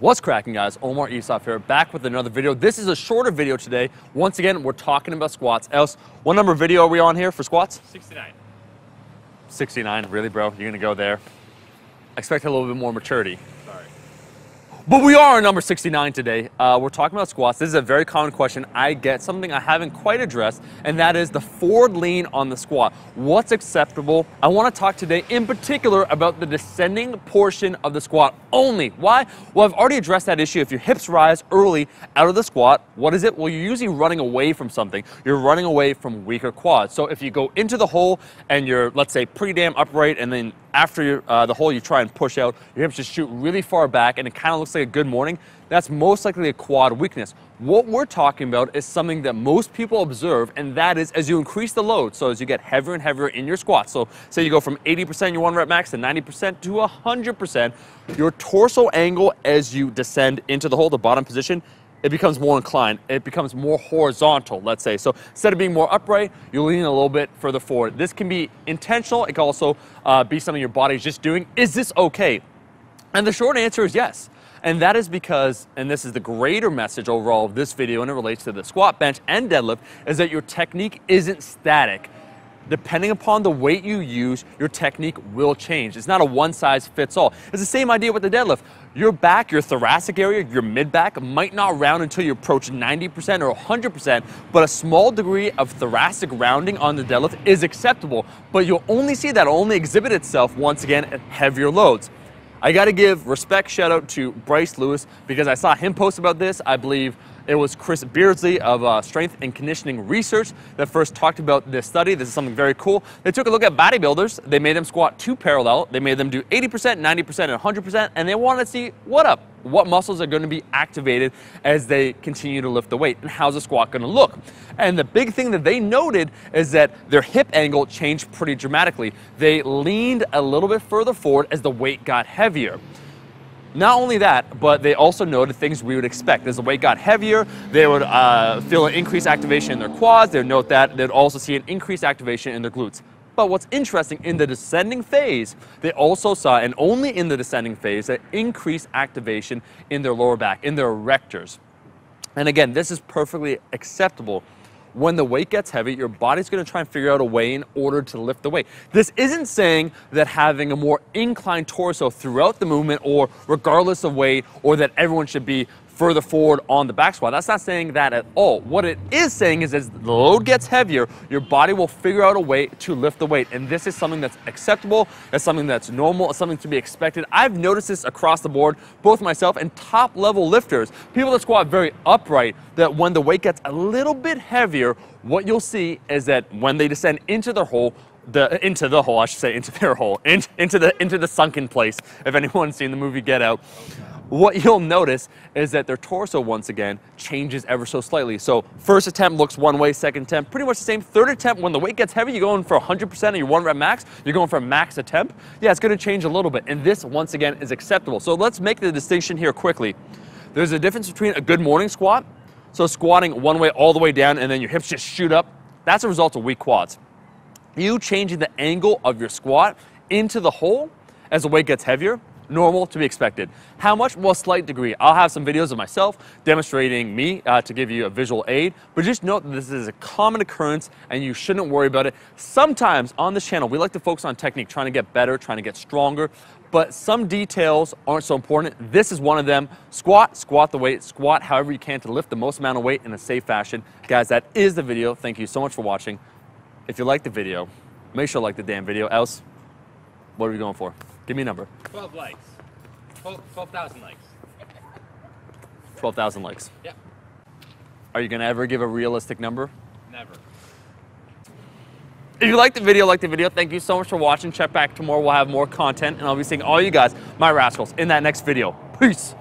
What's cracking guys? Omar Isuf here, back with another video. This is a shorter video today. Once again, we're talking about squats. Else, what number video are we on here for squats? 69. 69, really bro? You're gonna go there? I expect a little bit more maturity. But we are on number 69 today. Uh, we're talking about squats. This is a very common question I get, something I haven't quite addressed, and that is the forward lean on the squat. What's acceptable? I want to talk today in particular about the descending portion of the squat only. Why? Well, I've already addressed that issue. If your hips rise early out of the squat, what is it? Well, you're usually running away from something. You're running away from weaker quads. So if you go into the hole and you're, let's say, pretty damn upright, and then after uh, the hole you try and push out, your hips just shoot really far back, and it kind of looks like a good morning, that's most likely a quad weakness. What we're talking about is something that most people observe, and that is as you increase the load, so as you get heavier and heavier in your squat. So say you go from 80% your one rep max to 90% to 100%, your torso angle as you descend into the hole, the bottom position, it becomes more inclined. It becomes more horizontal, let's say. So instead of being more upright, you lean a little bit further forward. This can be intentional. It can also uh, be something your body's just doing. Is this okay? And the short answer is yes. And that is because, and this is the greater message overall of this video, and it relates to the squat, bench, and deadlift, is that your technique isn't static depending upon the weight you use, your technique will change. It's not a one size fits all. It's the same idea with the deadlift. Your back, your thoracic area, your mid back might not round until you approach 90% or 100%, but a small degree of thoracic rounding on the deadlift is acceptable. But you'll only see that only exhibit itself once again at heavier loads. I got to give respect shout out to Bryce Lewis because I saw him post about this, I believe it was Chris Beardsley of uh, Strength and Conditioning Research that first talked about this study. This is something very cool. They took a look at bodybuilders. They made them squat to parallel. They made them do 80%, 90%, and 100%, and they wanted to see what up, what muscles are going to be activated as they continue to lift the weight, and how's the squat going to look. And the big thing that they noted is that their hip angle changed pretty dramatically. They leaned a little bit further forward as the weight got heavier. Not only that, but they also noted things we would expect. As the weight got heavier, they would uh, feel an increased activation in their quads. They would note that. They'd also see an increased activation in their glutes. But what's interesting, in the descending phase, they also saw, and only in the descending phase, an increased activation in their lower back, in their erectors. And again, this is perfectly acceptable when the weight gets heavy, your body's going to try and figure out a way in order to lift the weight. This isn't saying that having a more inclined torso throughout the movement or regardless of weight or that everyone should be further forward on the back squat. That's not saying that at all. What it is saying is as the load gets heavier, your body will figure out a way to lift the weight. And this is something that's acceptable, that's something that's normal, it's something to be expected. I've noticed this across the board, both myself and top level lifters, people that squat very upright, that when the weight gets a little bit heavier, what you'll see is that when they descend into the hole, the into the hole, I should say, into their hole, in, into the into the sunken place. If anyone's seen the movie Get Out, what you'll notice is that their torso once again changes ever so slightly. So first attempt looks one way, second attempt pretty much the same. Third attempt, when the weight gets heavy, you're going for 100% of your one rep max. You're going for a max attempt. Yeah, it's going to change a little bit, and this once again is acceptable. So let's make the distinction here quickly. There's a difference between a good morning squat, so squatting one way all the way down, and then your hips just shoot up. That's a result of weak quads. You changing the angle of your squat into the hole as the weight gets heavier normal to be expected. How much? Well, slight degree. I'll have some videos of myself demonstrating me uh, to give you a visual aid, but just note that this is a common occurrence and you shouldn't worry about it. Sometimes on this channel, we like to focus on technique, trying to get better, trying to get stronger, but some details aren't so important. This is one of them. Squat, squat the weight, squat however you can to lift the most amount of weight in a safe fashion. Guys, that is the video. Thank you so much for watching. If you like the video, make sure to like the damn video. Else, what are we going for? Give me a number. 12 likes. 12,000 likes. 12,000 likes. Yeah. Are you going to ever give a realistic number? Never. If you liked the video, like the video, thank you so much for watching. Check back tomorrow. We'll have more content, and I'll be seeing all you guys, my Raskols, in that next video. Peace.